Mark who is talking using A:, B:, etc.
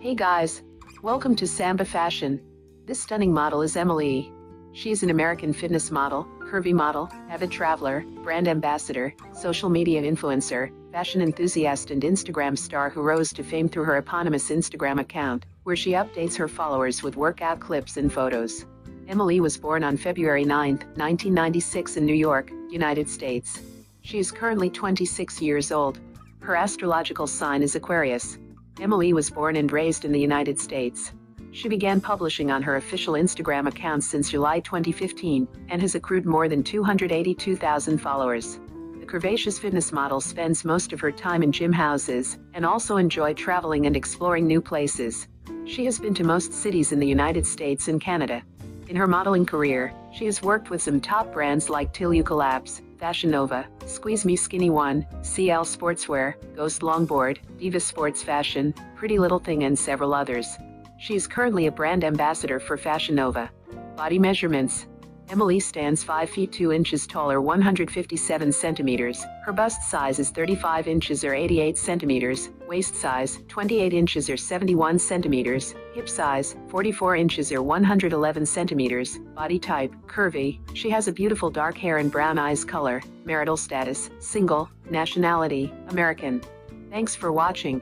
A: Hey guys, welcome to Samba Fashion. This stunning model is Emma Lee. She is an American fitness model, curvy model, avid traveler, brand ambassador, social media influencer, fashion enthusiast, and Instagram star who rose to fame through her eponymous Instagram account, where she updates her followers with workout clips and photos. Emma Lee was born on February 9, 1996, in New York, United States. She is currently 26 years old. Her astrological sign is Aquarius. Emma Lee was born and raised in the United States. She began publishing on her official Instagram account since July 2015 and has accrued more than 282,000 followers. The curvaceous fitness model spends most of her time in gym houses and also enjoy traveling and exploring new places. She has been to most cities in the United States and Canada. In her modeling career, she has worked with some top brands like Till You Labs, Fashion Nova, Squeeze Me Skinny One, CL Sportswear, Ghost Longboard, Diva Sports Fashion, Pretty Little Thing and several others. She is currently a brand ambassador for Fashion Nova. Body measurements. Emma Lee stands 5 feet 2 inches tall or 157 centimeters. Her bust size is 35 inches or 88 centimeters. Waist size 28 inches or 71 centimeters. Hip size 44 inches or 111 centimeters. Body type curvy. She has a beautiful dark hair and brown eyes color. Marital status single. Nationality American. Thanks for watching.